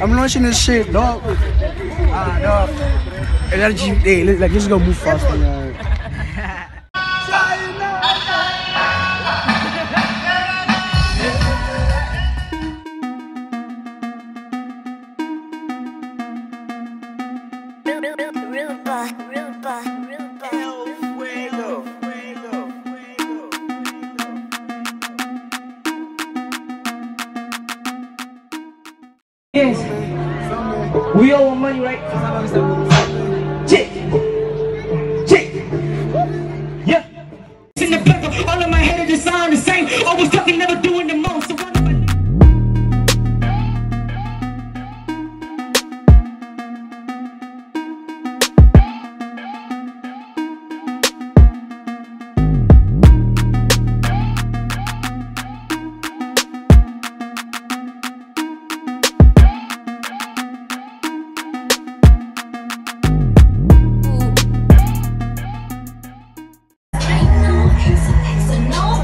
I'm launching this shit, dog. Ah, dog. G, hey, like, just go move faster, man. Yes. We owe money, right?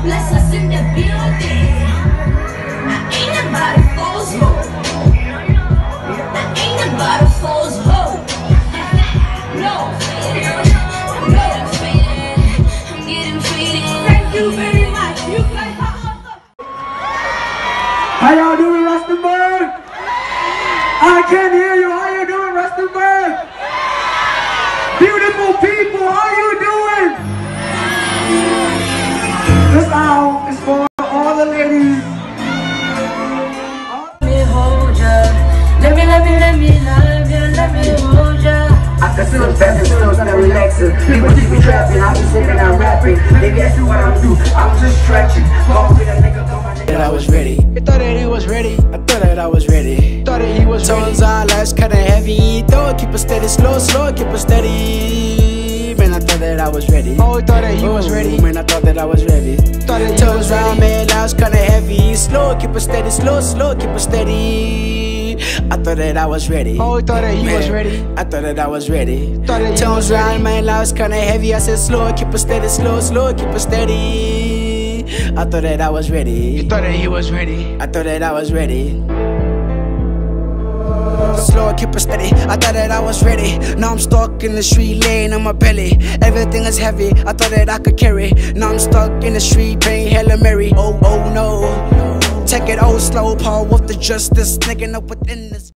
Bless us in the building. I ain't hoe. I ain't hoe. No, I'm. I'm getting faded. Thank you very much. You How y'all doing, Rustenburg? I can't hear you. Ya. I can still back and still not relaxing. People think we trapping, I be sipping, I'm rapping. They be asking what I'm do, I'm just stretching. Go with a nigga, go my nigga. That I was ready. I thought that he was ready. I thought that I was ready. Thought that he was ready. Tones are less kinda heavy. Though keep it steady, slow, slow, keep it steady. Man, I thought that I was ready. Oh, thought that he was ready. Man, I thought that I was ready. Thought that Tones round, man, I was kinda heavy. Slow, keep it steady, slow, slow, keep it steady. I thought that I was ready. Oh, thought that he was ready. I thought that I was ready. Thought that Tones round, man, I was kinda heavy. I said slow, keep it steady, slow, slow, keep it steady. I thought that I was ready. You thought that he was ready. I thought that I was ready. Slow, keep it steady. I thought that I was ready. Now I'm stuck in the street, laying on my belly. Everything is heavy. I thought that I could carry. Now I'm stuck in the street, praying Hella Mary. Oh, oh no. Take it oh slow, Paul with the justice, sneaking up within this.